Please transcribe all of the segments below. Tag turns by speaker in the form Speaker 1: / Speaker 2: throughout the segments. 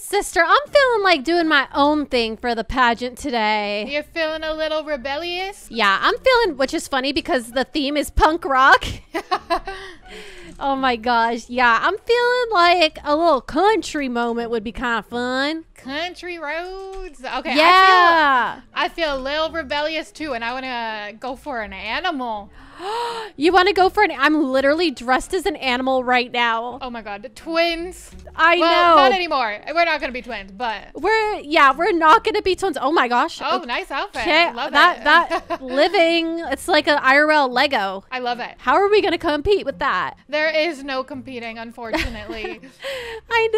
Speaker 1: Sister, I'm feeling like doing my own thing for the pageant today.
Speaker 2: You're feeling a little rebellious?
Speaker 1: Yeah, I'm feeling, which is funny because the theme is punk rock. oh my gosh. Yeah, I'm feeling like a little country moment would be kind of fun.
Speaker 2: Country roads? Okay,
Speaker 1: Yeah.
Speaker 2: I feel, I feel a little rebellious too, and I want to go for an animal.
Speaker 1: you want to go for an. I'm literally dressed as an animal right now.
Speaker 2: Oh my god, twins.
Speaker 1: I
Speaker 2: well,
Speaker 1: know.
Speaker 2: not anymore. We're not going to be twins, but.
Speaker 1: We're, yeah, we're not going to be twins. Oh my gosh.
Speaker 2: Oh, nice outfit.
Speaker 1: Okay,
Speaker 2: Love
Speaker 1: that
Speaker 2: it.
Speaker 1: that living, it's like an IRL Lego.
Speaker 2: I love it.
Speaker 1: How are we going to compete with that?
Speaker 2: There is no competing, unfortunately.
Speaker 1: I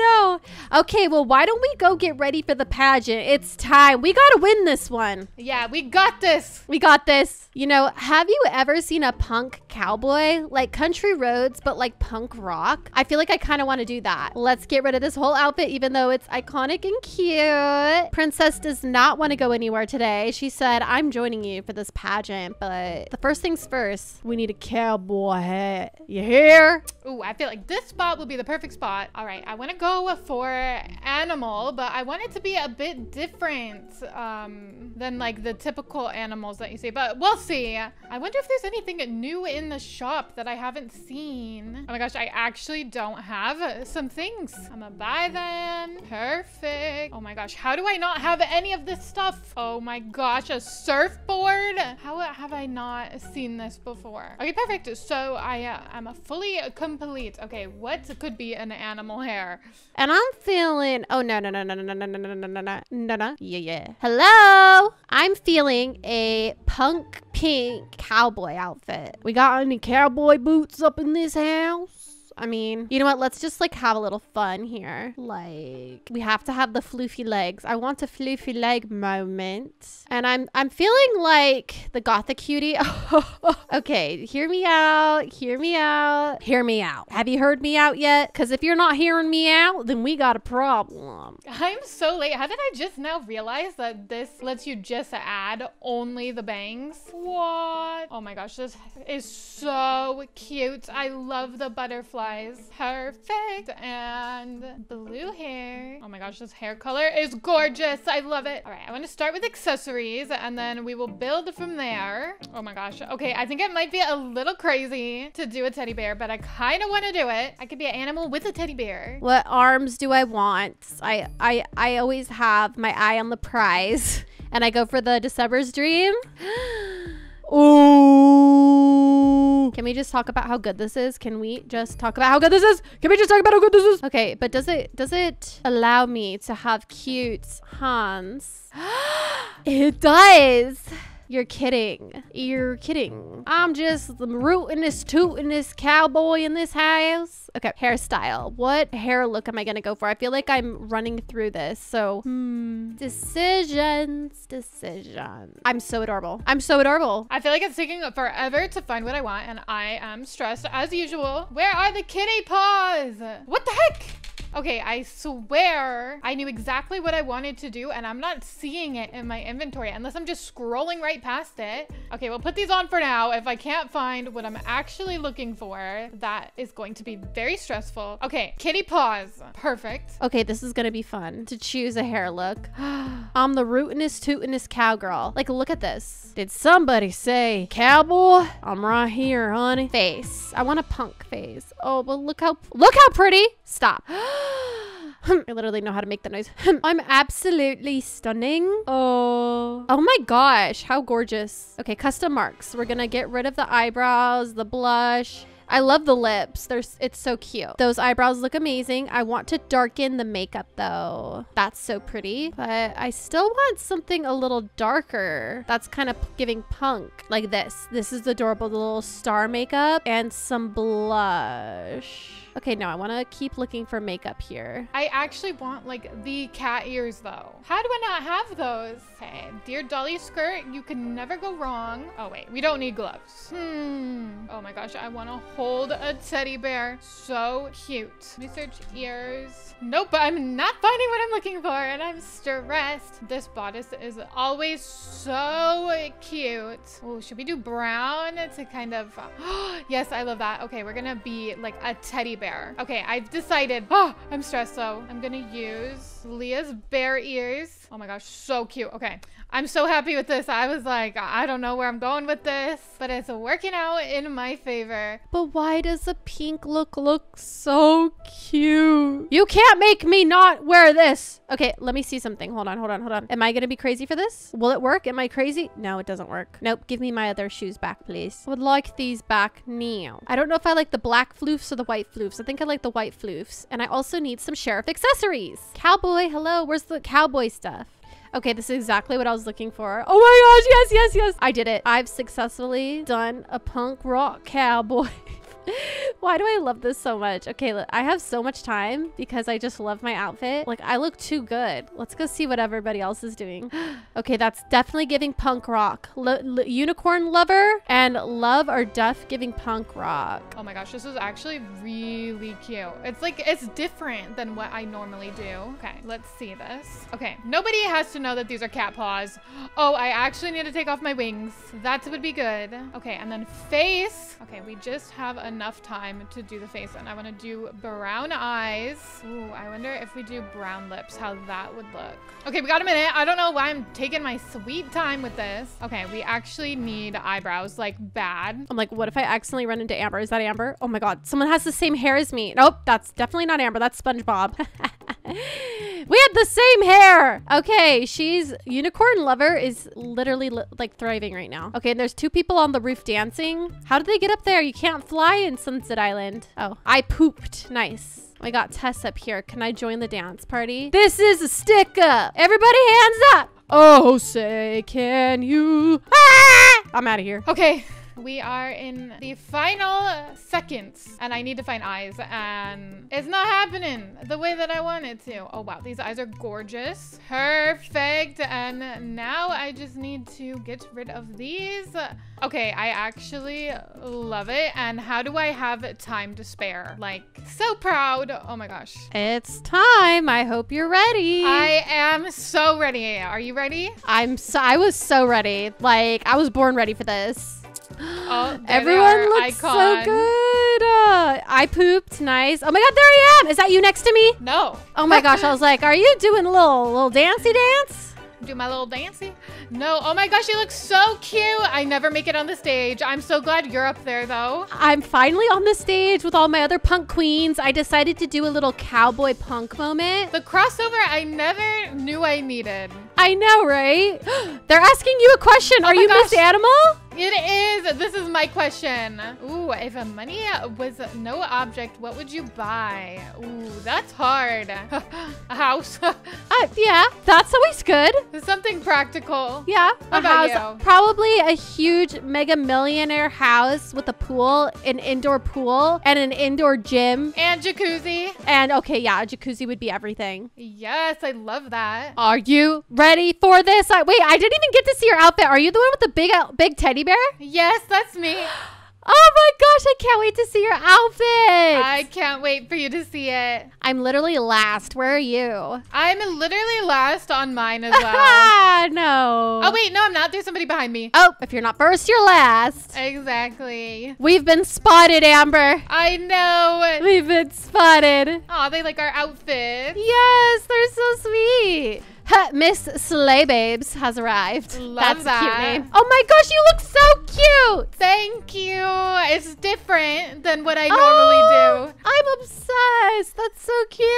Speaker 1: know. Okay, well, why don't we go get ready for the pageant? It's time. We got to win this one.
Speaker 2: yeah, we got this.
Speaker 1: We got this. You know, have you ever seen a punk cowboy? Like country roads, but like punk rock? I feel like I kind of want to do that. Let's get rid of this whole outfit, even though it's iconic and cute. Princess does not want to go anywhere today. She said, I'm joining you for this pageant, but the first things first, we need a cowboy hat. You hear?
Speaker 2: Ooh, I feel like this spot will be the perfect spot. All right, I want to go for animal, but I want it to be a bit different um, than like the typical animals that you see. But we'll see. I wonder if there's anything new in the shop that I haven't seen. Oh my gosh, I actually don't have some things. I'm gonna buy them. Perfect. Oh my gosh, how do I not have any of this stuff? Oh my gosh, a surfboard? How have I not seen this before? Okay, perfect. So I uh, I'm a fully complete. Okay, what could be an animal hair?
Speaker 1: And I'm feeling, oh no, no, no, no, no, no, no, no, no, no, no, no, no, no, yeah, yeah. Hello? I'm feeling a punk pink cowboy outfit. We got any cowboy boots up in this house? I mean, you know what? Let's just like have a little fun here. Like, we have to have the floofy legs. I want a floofy leg moment. And I'm I'm feeling like the gothic cutie. okay, hear me out. Hear me out. Hear me out. Have you heard me out yet? Because if you're not hearing me out, then we got a problem.
Speaker 2: I'm so late. How did I just now realize that this lets you just add only the bangs? What? Oh my gosh, this is so cute. I love the butterflies. Perfect. And blue hair. Oh my gosh, this hair color is gorgeous. I love it. All right, I want to start with accessories and then we will build from there. Oh my gosh. Okay, I think it might be a little crazy to do a teddy bear, but I kind of want to do it. I could be an animal with a teddy bear.
Speaker 1: What arms do I want? I I I always have my eye on the prize, and I go for the December's dream. Ooh. Can we just talk about how good this is? Can we just talk about how good this is? Can we just talk about how good this is? Okay, but does it does it allow me to have cute hands? it does. You're kidding. You're kidding. I'm just the rootinest, tootinest cowboy in this house. Okay, hairstyle. What hair look am I gonna go for? I feel like I'm running through this. So, hmm. Decisions. Decisions. I'm so adorable. I'm so adorable.
Speaker 2: I feel like it's taking forever to find what I want, and I am stressed as usual. Where are the kitty paws? What the heck? Okay, I swear I knew exactly what I wanted to do and I'm not seeing it in my inventory unless I'm just scrolling right past it. Okay, we'll put these on for now. If I can't find what I'm actually looking for, that is going to be very stressful. Okay, kitty paws. Perfect.
Speaker 1: Okay, this is gonna be fun to choose a hair look. I'm the rootinest, tootinest cowgirl. Like, look at this. Did somebody say cowboy? I'm right here, honey. Face. I want a punk face. Oh, but look how look how pretty. Stop. I literally know how to make that noise. I'm absolutely stunning. Oh. Oh my gosh, how gorgeous. Okay, custom marks. We're gonna get rid of the eyebrows, the blush. I love the lips. There's it's so cute. Those eyebrows look amazing. I want to darken the makeup though. That's so pretty. But I still want something a little darker. That's kind of giving punk. Like this. This is adorable. The little star makeup and some blush. Okay, no, I want to keep looking for makeup here.
Speaker 2: I actually want like the cat ears though. How do I not have those? Okay, dear Dollie skirt, you can never go wrong. Oh wait, we don't need gloves. Hmm. Oh my gosh, I want to hold a teddy bear. So cute. Let me search ears. Nope, I'm not finding what I'm looking for and I'm stressed. This bodice is always so cute. Oh, should we do brown to kind of... yes, I love that. Okay, we're gonna be like a teddy bear. Okay, I've decided. Oh, I'm stressed, so I'm gonna use Leah's bear ears. Oh my gosh, so cute. Okay. I'm so happy with this. I was like, I don't know where I'm going with this, but it's working out in my favor.
Speaker 1: But why does the pink look look so cute? You can't make me not wear this. Okay, let me see something. Hold on, hold on, hold on. Am I gonna be crazy for this? Will it work? Am I crazy? No, it doesn't work. Nope, give me my other shoes back, please. I would like these back now. I don't know if I like the black floofs or the white floofs. I think I like the white floofs. And I also need some sheriff accessories. Cowboy, hello, where's the cowboy stuff? Okay, this is exactly what I was looking for. Oh my gosh, yes, yes, yes. I did it. I've successfully done a punk rock cowboy. Why do I love this so much? Okay, look, I have so much time because I just love my outfit. Like, I look too good. Let's go see what everybody else is doing. okay, that's definitely giving punk rock. Lo unicorn lover and love are def giving punk rock.
Speaker 2: Oh my gosh, this is actually really cute. It's like, it's different than what I normally do. Okay, let's see this. Okay, nobody has to know that these are cat paws. Oh, I actually need to take off my wings. That would be good. Okay, and then face. Okay, we just have enough time to do the face and I want to do brown eyes. Ooh, I wonder if we do brown lips, how that would look. Okay, we got a minute. I don't know why I'm taking my sweet time with this. Okay, we actually need eyebrows like bad.
Speaker 1: I'm like, what if I accidentally run into Amber? Is that Amber? Oh my God, someone has the same hair as me. Nope, that's definitely not Amber. That's SpongeBob. we had the same hair. Okay, she's unicorn lover is literally li like thriving right now. Okay, and there's two people on the roof dancing. How did they get up there? You can't fly in Sunset Island. Oh, I pooped. Nice. I got Tess up here. Can I join the dance party? This is a stick up. Everybody hands up. Oh, say can you? Ah! I'm out of here.
Speaker 2: Okay, we are in the final seconds and I need to find eyes and it's not happening the way that I want it to. Oh wow, these eyes are gorgeous. Perfect. And now I just need to get rid of these. Okay, I actually love it. And how do I have time to spare? Like, so proud. Oh my gosh.
Speaker 1: It's time. I hope you're ready.
Speaker 2: I am so ready. Are you ready?
Speaker 1: I'm so, I was so ready. Like, I was born ready for this.
Speaker 2: Oh,
Speaker 1: everyone looks
Speaker 2: Icon.
Speaker 1: so good. Uh, I pooped. Nice. Oh my god, there I am. Is that you next to me?
Speaker 2: No.
Speaker 1: Oh my gosh, I was like, are you doing a little little dancey dance?
Speaker 2: Do my little dancey? No. Oh my gosh, you look so cute. I never make it on the stage. I'm so glad you're up there though.
Speaker 1: I'm finally on the stage with all my other punk queens. I decided to do a little cowboy punk moment.
Speaker 2: The crossover I never knew I needed.
Speaker 1: I know, right? They're asking you a question.
Speaker 2: Oh
Speaker 1: Are you
Speaker 2: gosh.
Speaker 1: Miss Animal?
Speaker 2: It is. This is my question. Ooh, if a money was no object, what would you buy? Ooh, that's hard. a house.
Speaker 1: Uh, yeah, that's always good.
Speaker 2: Something practical.
Speaker 1: Yeah,
Speaker 2: What
Speaker 1: a
Speaker 2: about
Speaker 1: house.
Speaker 2: you?
Speaker 1: Probably a huge mega millionaire house with a pool, an indoor pool, and an indoor gym.
Speaker 2: And jacuzzi.
Speaker 1: And okay, yeah, a jacuzzi would be everything.
Speaker 2: Yes, I love that.
Speaker 1: Are you ready for this? I, wait, I didn't even get to see your outfit. Are you the one with the big, big teddy bear?
Speaker 2: Yes, that's me.
Speaker 1: Oh my gosh, I can't wait to see your outfit.
Speaker 2: I can't wait for you to see it.
Speaker 1: I'm literally last. Where are you?
Speaker 2: I'm literally last on mine as well.
Speaker 1: No.
Speaker 2: oh, wait, no, I'm not. There's somebody behind me.
Speaker 1: Oh, if you're not first, you're last.
Speaker 2: Exactly.
Speaker 1: We've been spotted, Amber.
Speaker 2: I know.
Speaker 1: We've been spotted.
Speaker 2: Oh, they like our outfits.
Speaker 1: Yes, they're so sweet. Miss Slay Babes has arrived.
Speaker 2: Love
Speaker 1: That's a cute
Speaker 2: that.
Speaker 1: name. Oh my gosh, you look so cute.
Speaker 2: Thank you. It's different than what I
Speaker 1: Oh,
Speaker 2: normally do.
Speaker 1: I'm obsessed. That's so cute.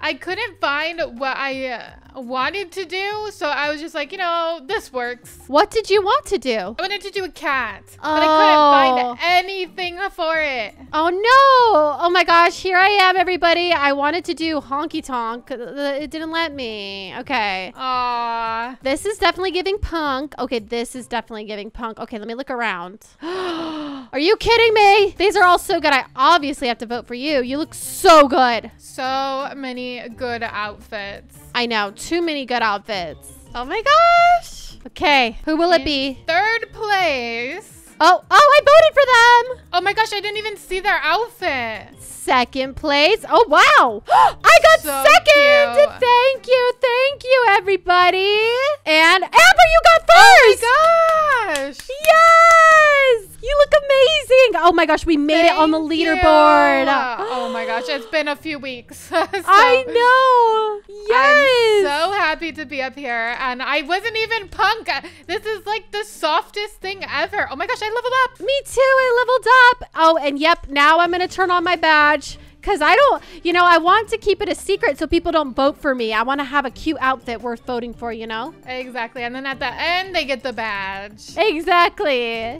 Speaker 2: I couldn't find what I uh, wanted to do, so I was just like, you know, this works.
Speaker 1: What did you want to do?
Speaker 2: I wanted to do a cat, but I
Speaker 1: Oh.
Speaker 2: couldn't find oh. anything for it.
Speaker 1: Oh no! Oh my gosh, here I am, everybody. I wanted to do honky tonk. It didn't let me. Okay.
Speaker 2: Aww.
Speaker 1: This is definitely giving punk. Okay, this is definitely giving punk. Okay, let me look around. are you kidding me? These are all so good. I obviously have to vote for you. You look so good.
Speaker 2: So many good outfits.
Speaker 1: I know, too many good outfits. Oh my gosh. Okay, who will it be?
Speaker 2: Third place.
Speaker 1: Oh, oh, I voted for them.
Speaker 2: Oh my gosh, I didn't even see their outfit.
Speaker 1: Second place. Oh, wow. I got
Speaker 2: So
Speaker 1: second.
Speaker 2: cute.
Speaker 1: Thank you. Thank you, everybody. And Amber, you got first.
Speaker 2: Oh my gosh.
Speaker 1: Yes. Amazing. Oh my gosh, we made it on the
Speaker 2: Thank you.
Speaker 1: leaderboard.
Speaker 2: oh my gosh, it's been a few weeks. So
Speaker 1: I know. Yes.
Speaker 2: I'm so happy to be up here, and I wasn't even punk. This is like the softest thing ever. Oh my gosh, I leveled up.
Speaker 1: Me too. I leveled up. Oh, and yep, now I'm going to turn on my badge. Because I don't, you know, I want to keep it a secret so people don't vote for me. I want to have a cute outfit worth voting for, you know?
Speaker 2: Exactly, and then at the end they get the badge.
Speaker 1: Exactly.